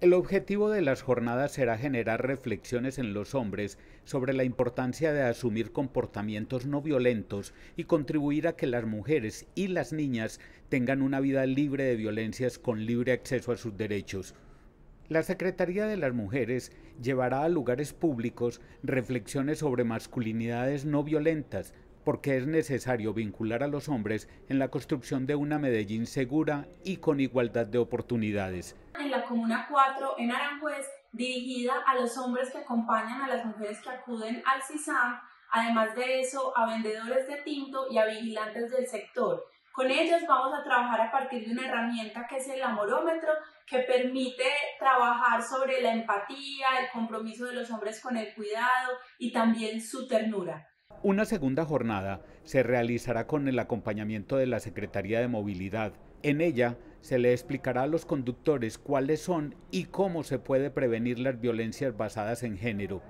El objetivo de las jornadas será generar reflexiones en los hombres sobre la importancia de asumir comportamientos no violentos y contribuir a que las mujeres y las niñas tengan una vida libre de violencias con libre acceso a sus derechos. La Secretaría de las Mujeres llevará a lugares públicos reflexiones sobre masculinidades no violentas, porque es necesario vincular a los hombres en la construcción de una Medellín segura y con igualdad de oportunidades en la Comuna 4 en Aranjuez, dirigida a los hombres que acompañan a las mujeres que acuden al CISAM, además de eso a vendedores de tinto y a vigilantes del sector. Con ellos vamos a trabajar a partir de una herramienta que es el amorómetro, que permite trabajar sobre la empatía, el compromiso de los hombres con el cuidado y también su ternura. Una segunda jornada se realizará con el acompañamiento de la Secretaría de Movilidad. En ella se le explicará a los conductores cuáles son y cómo se puede prevenir las violencias basadas en género.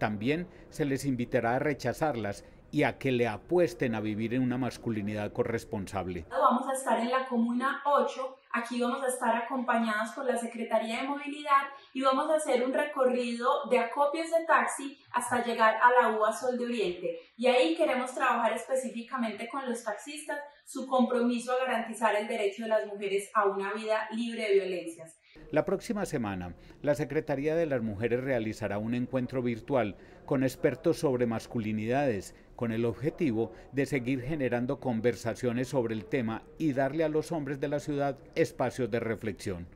También se les invitará a rechazarlas y a que le apuesten a vivir en una masculinidad corresponsable. Vamos a estar en la Comuna 8, aquí vamos a estar acompañados por la Secretaría de Movilidad y vamos a hacer un recorrido de acopios de taxi hasta llegar a la UA Sol de Oriente. Y ahí queremos trabajar específicamente con los taxistas su compromiso a garantizar el derecho de las mujeres a una vida libre de violencias. La próxima semana, la Secretaría de las Mujeres realizará un encuentro virtual con expertos sobre masculinidades, con el objetivo de seguir generando conversaciones sobre el tema y darle a los hombres de la ciudad espacios de reflexión.